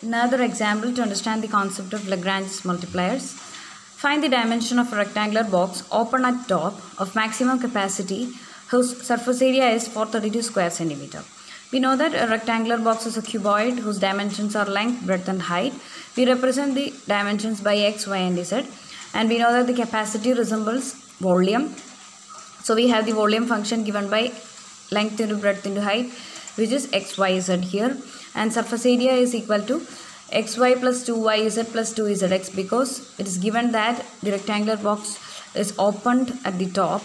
Another example to understand the concept of Lagrange's multipliers. Find the dimension of a rectangular box open at top of maximum capacity whose surface area is 432 square centimeter. We know that a rectangular box is a cuboid whose dimensions are length, breadth and height. We represent the dimensions by x, y and z and we know that the capacity resembles volume. So we have the volume function given by length into breadth into height which is x, y, z here. And surface area is equal to xy plus 2yz plus 2zx because it is given that the rectangular box is opened at the top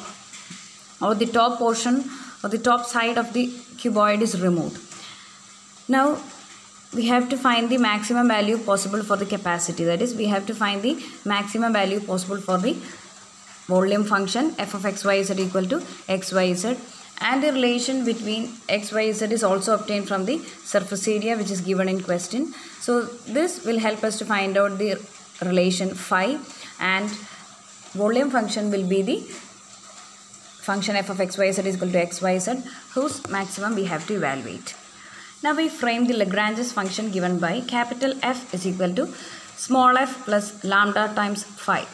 or the top portion or the top side of the cuboid is removed. Now we have to find the maximum value possible for the capacity. That is we have to find the maximum value possible for the volume function f of xyz equal to xyz and the relation between xyz is also obtained from the surface area which is given in question so this will help us to find out the relation phi and volume function will be the function f of xyz is equal to xyz whose maximum we have to evaluate now we frame the Lagrange's function given by capital F is equal to small f plus lambda times phi.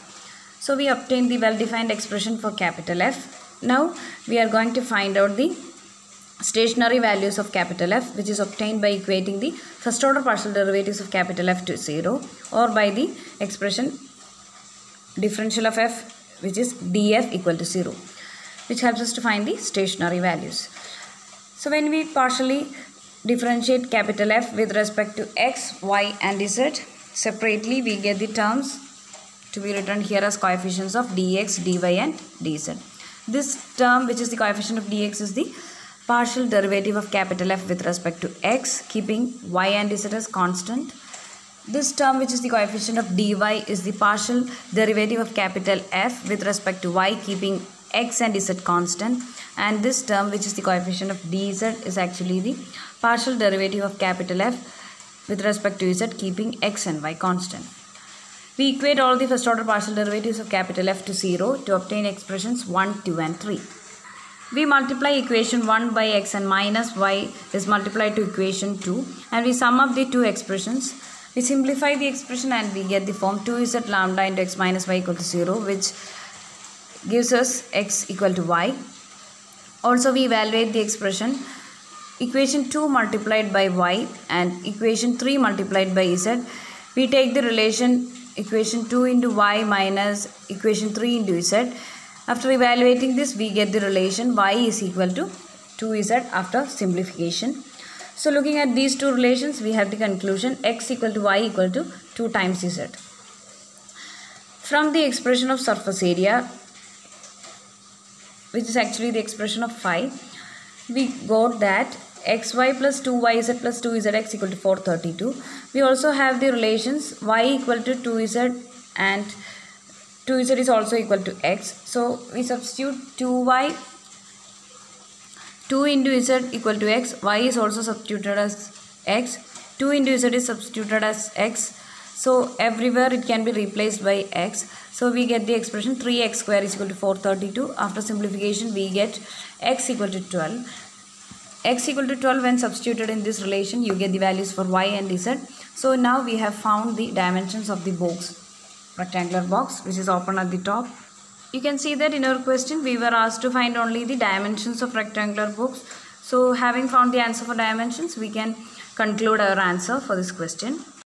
So we obtain the well-defined expression for capital F. Now we are going to find out the stationary values of capital F which is obtained by equating the first order partial derivatives of capital F to 0 or by the expression differential of F which is df equal to 0 which helps us to find the stationary values. So when we partially differentiate capital F with respect to x, y and z. Separately we get the terms to be written here as coefficients of dx, dy and dz. This term which is the coefficient of dx is the partial derivative of capital F with respect to x keeping y and z as constant. This term which is the coefficient of dy is the partial derivative of capital F with respect to y keeping x and z constant and this term which is the coefficient of dz is actually the partial derivative of capital F with respect to z keeping x and y constant. We equate all the first order partial derivatives of capital F to 0 to obtain expressions 1, 2 and 3. We multiply equation 1 by x and minus y is multiplied to equation 2 and we sum up the two expressions. We simplify the expression and we get the form 2z lambda into x minus y equal to 0 which gives us x equal to y. Also we evaluate the expression equation 2 multiplied by y and equation 3 multiplied by z. We take the relation equation 2 into y minus equation 3 into z. After evaluating this we get the relation y is equal to 2z after simplification. So looking at these two relations we have the conclusion x equal to y equal to 2 times z. From the expression of surface area which is actually the expression of phi we got that xy plus 2yz plus 2zx equal to 432 we also have the relations y equal to 2z and 2z is also equal to x so we substitute 2y 2 into z equal to x y is also substituted as x 2 into z is substituted as x so everywhere it can be replaced by x. So we get the expression 3x square is equal to 432. After simplification we get x equal to 12. X equal to 12 when substituted in this relation you get the values for y and z. So now we have found the dimensions of the box. Rectangular box which is open at the top. You can see that in our question we were asked to find only the dimensions of rectangular box. So having found the answer for dimensions we can conclude our answer for this question.